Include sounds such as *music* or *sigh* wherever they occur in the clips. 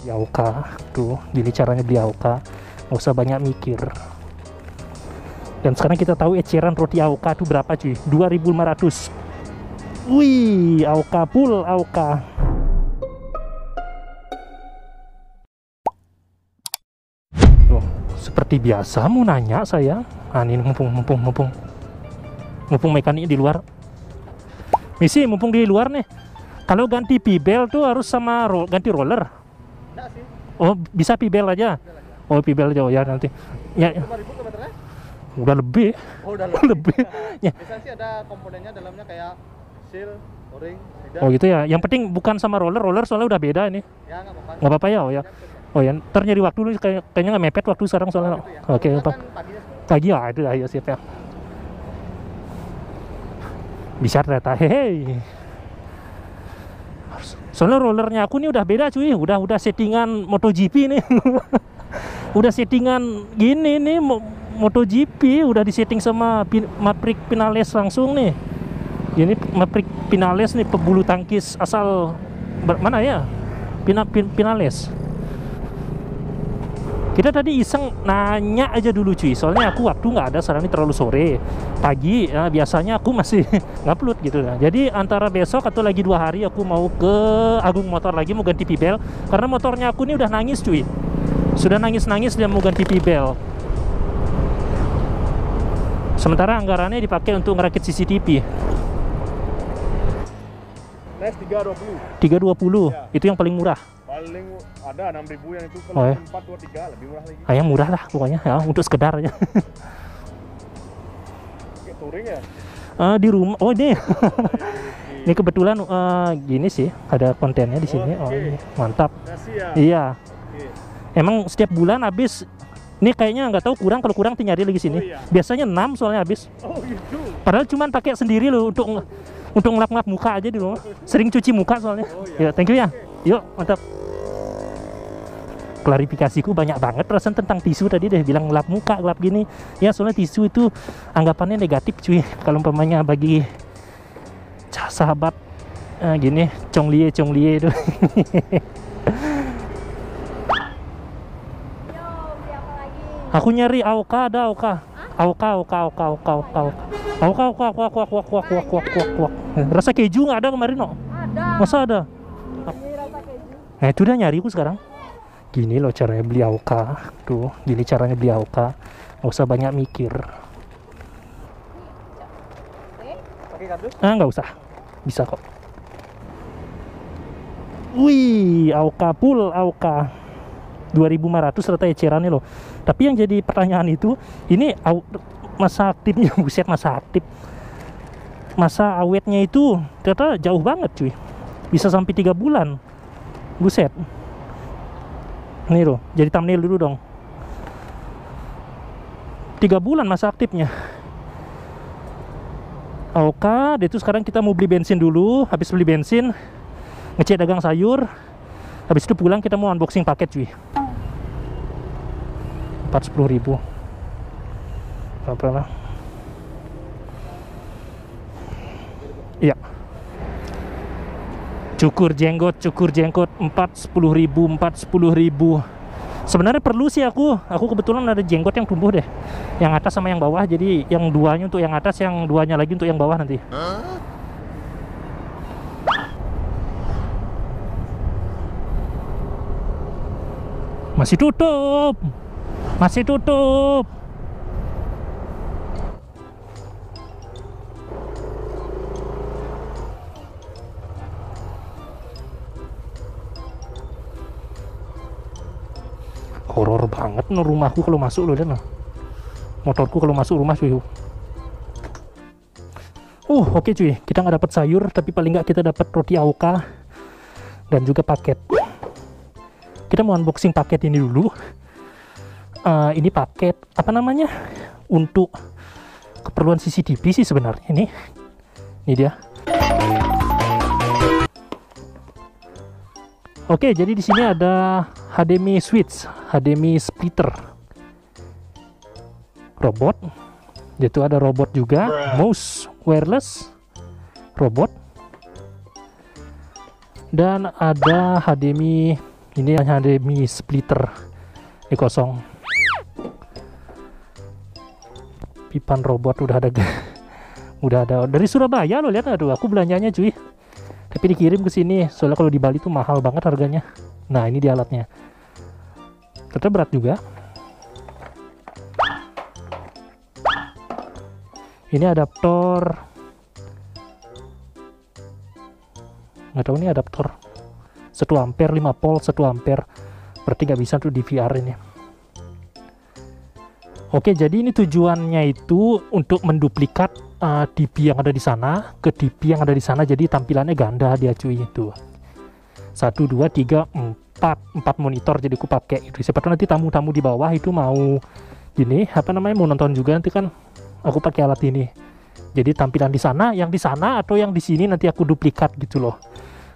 Beli Aoka tuh gini caranya beli Aoka nggak usah banyak mikir. Dan sekarang kita tahu eceran roti Aoka tuh berapa cuy? 2500 wih Aoka full Aoka Tuh, seperti biasa mau nanya saya? Ah ini mumpung mumpung mumpung. Mumpung mekanik di luar. Misi mumpung di luar nih. Kalau ganti pibel tuh harus sama ro ganti roller Enggak sih. Oh, bisa pibel aja. Oh, pibel aja oh, ya nanti. Ya, 5000 kilometernya? udah lebih. Oh, udah *laughs* lebih. *laughs* Ya. Biasanya sih ada komponennya dalamnya kayak seal, o-ring, tidak. Oh, gitu ya. Yang penting bukan sama roller, roller soalnya udah beda ini. Ya, nggak apa-apa. Apa-apa ya, oh ya. Oh ya, ntar nyari waktu dulu kayak kayaknya nggak mepet waktu sekarang soalnya. Gitu ya. Oke, Pak. kan. Pagi ya, itu ayo siap ya. Bisa ternyata. Hehe. Soalnya rollernya aku nih udah beda cuy, udah udah settingan MotoGP nih. *laughs* udah settingan gini nih Mo- MotoGP udah disetting sama pin, Maverick Pinales langsung nih. Ini Maverick Pinales nih pebulu tangkis asal mana ya? Pina, Pin- Pinales. Kita tadi iseng nanya aja dulu cuy, soalnya aku waktu nggak ada sekarang ini terlalu sore, pagi ya, biasanya aku masih *laughs* ngupload gitu lah. Jadi antara besok atau lagi dua hari aku mau ke Agung Motor lagi mau ganti pibel, karena motornya aku ini udah nangis cuy, sudah nangis-nangis dia mau ganti pibel. Sementara anggarannya dipakai untuk ngerakit CCTV Nes 320. 320 Ya. itu yang paling murah. Paling ada 6000 yang itu Oh, kalau ya. 423 lebih murah lagi. Ah, yang murah lah pokoknya ya untuk sekedar aja. Kayak touring ya. Ah, di rumah. Oh ini. *laughs* ini kebetulan eh, gini sih ada kontennya di sini. Oh, Oke. ini mantap. Ya. Iya. Oke. Emang setiap bulan habis ini kayaknya nggak tahu kurang kalau kurang tinggal nyari lagi sini. Oh, iya. Biasanya 6 soalnya habis. Oh, gitu. Padahal cuman pakai sendiri loh untuk untuk ngelap-ngelap muka aja di rumah. Sering cuci muka soalnya. Oh, iya. Ya, thank you ya. Yuk, mantap. Klarifikasiku banyak banget perasaan tentang tisu tadi deh bilang ngelap muka, ngelap gini. Ya, soalnya tisu itu anggapannya negatif cuy. Kalau umpamanya bagi sahabat eh, gini, conglie conglie itu. Aku nyari Aoka ada. Aoka, Aoka, Aoka, Aoka, Aoka, Aoka. Aoka, Aoka, Aoka, Aoka, Aoka, Aoka, Aoka, Aoka, Aoka, Aoka. Rasa keju nggak ada kemarin no? Ada. Masa ada? Ini rasa keju. Nah itu udah nyari aku sekarang. Gini loh caranya beli Aoka. Tuh, gini caranya beli Aoka. Nggak usah banyak mikir. Ah nggak usah. Bisa kok. Wih, Aoka full Aoka. 2500 rata ecerannya loh. Tapi yang jadi pertanyaan itu, ini masa aktifnya *laughs* buset masa aktif. Masa awetnya itu ternyata jauh banget cuy. Bisa sampai tiga bulan. Buset. Nih loh, jadi thumbnail dulu dong. Tiga bulan masa aktifnya. Oke, itu sekarang kita mau beli bensin dulu. Habis beli bensin, ngecek dagang sayur. Habis itu pulang kita mau unboxing paket cuy. 410 ribu. Apa lah? Iya. Cukur jenggot, cukur jenggot 410 ribu, 410 ribu. Sebenarnya perlu sih aku. Aku kebetulan ada jenggot yang tumbuh deh. Yang atas sama yang bawah. Jadi yang duanya untuk yang atas, yang duanya lagi untuk yang bawah nanti. Masih tutup. Masih tutup. Horor banget no rumahku kalau masuk loh dan motorku kalau masuk rumah cuy. Uh, oke cuy, kita nggak dapat sayur, tapi paling nggak kita dapat roti Aoka dan juga paket. Kita mau unboxing paket ini dulu. Eh, ini paket apa namanya? Untuk keperluan CCTV sih sebenarnya ini. Ini dia. Oke, jadi di sini ada HDMI switch, HDMI splitter, robot. Itu ada robot juga, mouse wireless, robot, dan ada HDMI ini HDMI splitter ini kosong. Pipan robot udah ada *laughs* udah ada. Dari Surabaya lo lihat aduh aku belanjanya cuy. Tapi dikirim ke sini soalnya kalau di Bali tuh mahal banget harganya nah ini dia alatnya. Ternyata berat juga. Ini adaptor. Nggak tahu ini adaptor. 1 ampere 5 volt 1 ampere. Berarti nggak bisa tuh di VR ini. Oke, jadi ini tujuannya itu untuk menduplikat uh, DP yang ada di sana ke DP yang ada di sana. Jadi tampilannya ganda dia cuy itu. Satu, dua, tiga, empat, empat monitor jadi aku pakai itu. Siapa nanti tamu-tamu di bawah itu mau gini apa namanya mau nonton juga nanti kan aku pakai alat ini. Jadi tampilan di sana, yang di sana atau yang di sini nanti aku duplikat gitu loh.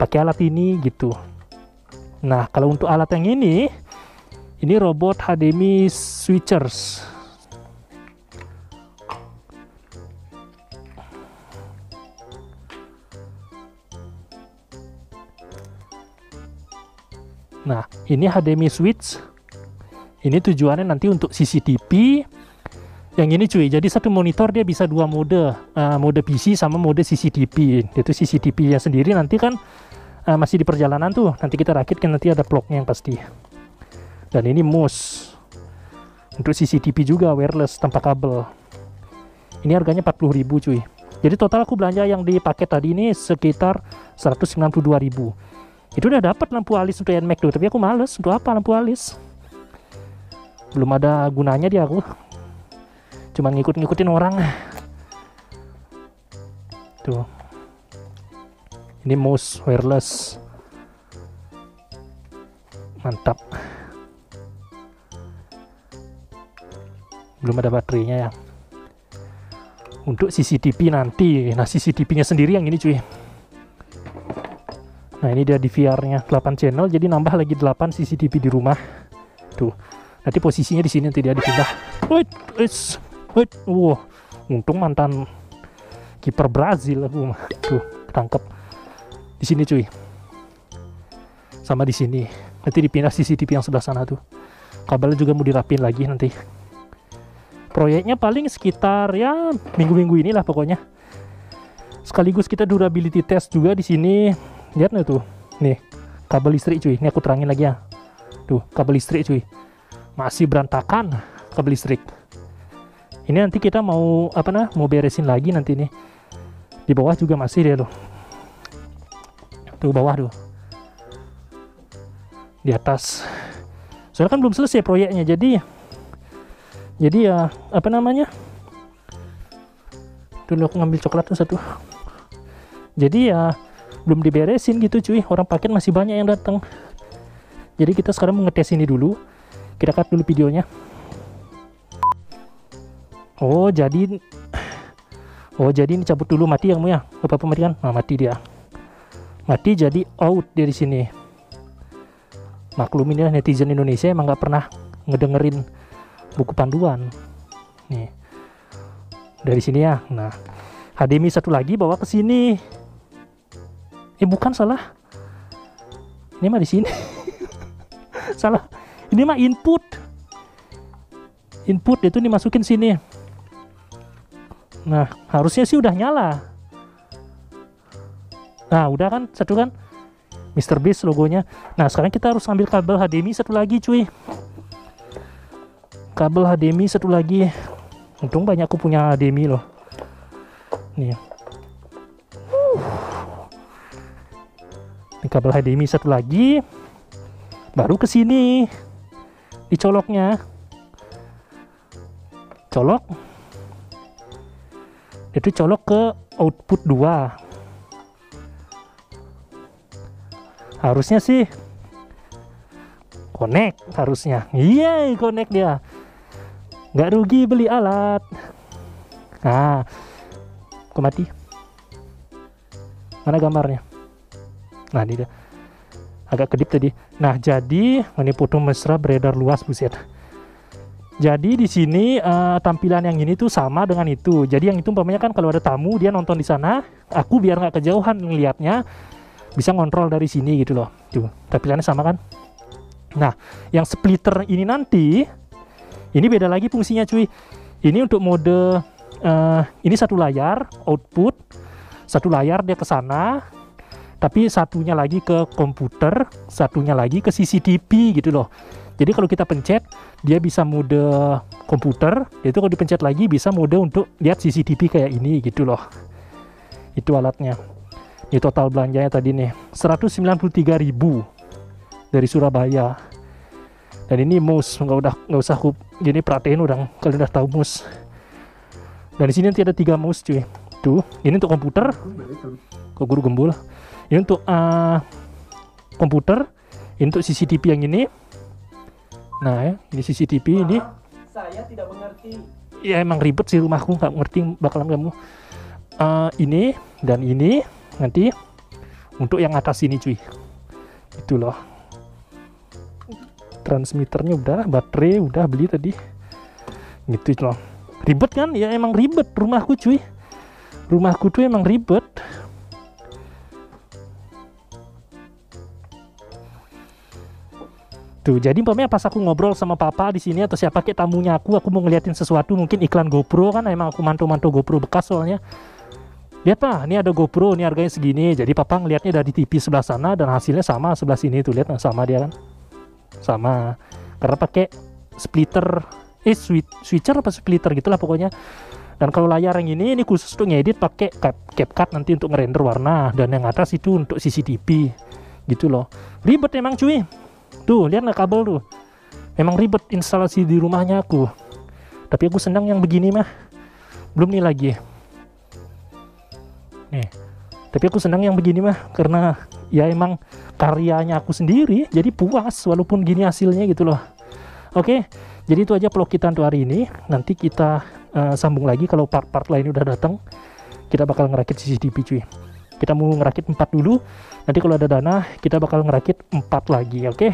Pakai alat ini gitu. Nah, kalau untuk alat yang ini, ini robot HDMI switchers. Nah, ini HDMI switch. Ini tujuannya nanti untuk CCTV. Yang ini cuy, jadi satu monitor dia bisa dua mode, uh, mode PC sama mode CCTV. Itu CCTV nya sendiri nanti kan uh, masih di perjalanan tuh. Nanti kita rakit kan nanti ada plugnya yang pasti. Dan ini mouse untuk CCTV juga wireless tanpa kabel. Ini harganya 40.000 cuy. Jadi total aku belanja yang di paket tadi ini sekitar 192.000 itu udah dapat lampu alis untuk NMAX tuh tapi aku males. Untuk apa lampu alis? Belum ada gunanya dia aku. Cuman ngikut-ngikutin orang. Tuh. Ini mouse wireless. Mantap. Belum ada baterainya ya. Untuk CCTV nanti. Nah CCTV nya sendiri yang ini cuy Nah ini dia di VR-nya 8 channel, jadi nambah lagi 8 CCTV di rumah. Tuh, nanti posisinya di sini dia dipindah. Wait, wait, wait, wow, untung mantan kiper Brazil aku mah. Tuh, ketangkep di sini cuy. Sama di sini. Nanti dipindah CCTV yang sebelah sana tuh. Kabelnya juga mau dirapin lagi nanti. Proyeknya paling sekitar ya minggu-minggu inilah pokoknya. Sekaligus kita durability test juga di sini lihat nih tuh. Nih kabel listrik cuy. Ini aku terangin lagi ya. Tuh kabel listrik cuy. Masih berantakan kabel listrik. Ini nanti kita mau apa nah mau beresin lagi nanti nih. Di bawah juga masih dia tuh. Tuh bawah tuh. Di atas. Soalnya kan belum selesai proyeknya jadi jadi ya apa namanya? Dulu aku ngambil coklat tuh satu. Jadi ya belum diberesin gitu cuy. Orang paket masih banyak yang datang. Jadi kita sekarang mau ngetes ini dulu. Kita cut dulu videonya. Oh jadi oh jadi ini cabut dulu. Mati yang ya apa apa mati nah, mati dia. Mati jadi out dari sini. Maklumin ya netizen Indonesia emang nggak pernah ngedengerin buku panduan. Nih. Dari sini ya. Nah HDMI satu lagi bawa ke sini eh bukan salah. Ini mah di sini. *laughs* Salah. Ini mah input. Input itu dimasukin sini. Nah harusnya sih udah nyala. Nah udah kan? Satu kan? Mr. Beast logonya. Nah sekarang kita harus ambil kabel HDMI satu lagi cuy. Kabel HDMI satu lagi. Untung banyak aku punya HDMI loh. Nih ini kabel HDMI satu lagi. Baru ke sini. Dicoloknya. Colok. Itu colok ke output 2 harusnya sih connect harusnya. Iya connect dia. Nggak rugi beli alat. Nah kok mati. Mana gambarnya nah ini dia. Agak kedip tadi. Nah jadi ini foto mesra beredar luas buset. Jadi di sini uh, tampilan yang ini tuh sama dengan itu. Jadi yang itu umpamanya kan kalau ada tamu dia nonton di sana aku biar nggak kejauhan ngelihatnya bisa ngontrol dari sini gitu loh. Tuh tampilannya sama kan? Nah, yang splitter ini nanti ini beda lagi fungsinya cuy. Ini untuk mode eh, ini satu layar output, satu layar dia ke sana, tapi satunya lagi ke komputer, satunya lagi ke CCTV gitu loh. Jadi kalau kita pencet, dia bisa mode komputer, itu kalau dipencet lagi bisa mode untuk lihat CCTV kayak ini gitu loh. Itu alatnya. Ini total belanjanya tadi nih, 193.000 dari Surabaya. Dan ini mouse, nggak udah nggak usah aku gini perhatiin udah kalian udah tahu mouse. Dan di sini nanti ada tiga mouse cuy. Tuh, ini untuk komputer. Kok guru gembul. Ini untuk eh, komputer, ini untuk CCTV yang ini. Nah ya, ini CCTV ini. Saya tidak mengerti. Ya emang ribet sih rumahku, nggak ngerti bakalan kamu. Eh, ini dan ini nanti untuk yang atas ini cuy. Itu loh. Transmitternya udah, baterai udah beli tadi. Gitu loh. Ribet kan? Ya emang ribet rumahku cuy. Rumahku tuh emang ribet. Tuh, jadi umpamanya pas aku ngobrol sama papa di sini atau siapa kayak tamunya aku, aku mau ngeliatin sesuatu, mungkin iklan GoPro kan, emang aku mantu-mantu GoPro bekas soalnya. Lihat pak, ini ada GoPro, ini harganya segini. Jadi papa ngeliatnya dari TV sebelah sana dan hasilnya sama sebelah sini tuh lihat, nah, sama dia kan, sama. Karena pakai splitter, eh switch, switcher apa splitter gitulah pokoknya. Dan kalau layar yang ini, ini khusus untuk ngedit pakai cap, CapCut nanti untuk ngerender warna dan yang atas itu untuk CCTV gitu loh. Ribet emang cuy. Tuh, lihat nggak kabel tuh. Memang ribet instalasi di rumahnya aku. Tapi aku senang yang begini mah. Belum nih lagi. Nih. Tapi aku senang yang begini mah karena ya emang karyanya aku sendiri jadi puas walaupun gini hasilnya gitu loh. Oke, jadi itu aja vlog kita untuk hari ini. Nanti kita eh, sambung lagi kalau part-part lain udah datang. Kita bakal ngerakit CCTV cuy. Kita mau ngerakit 4 dulu. Nanti kalau ada dana, kita bakal ngerakit 4 lagi, oke?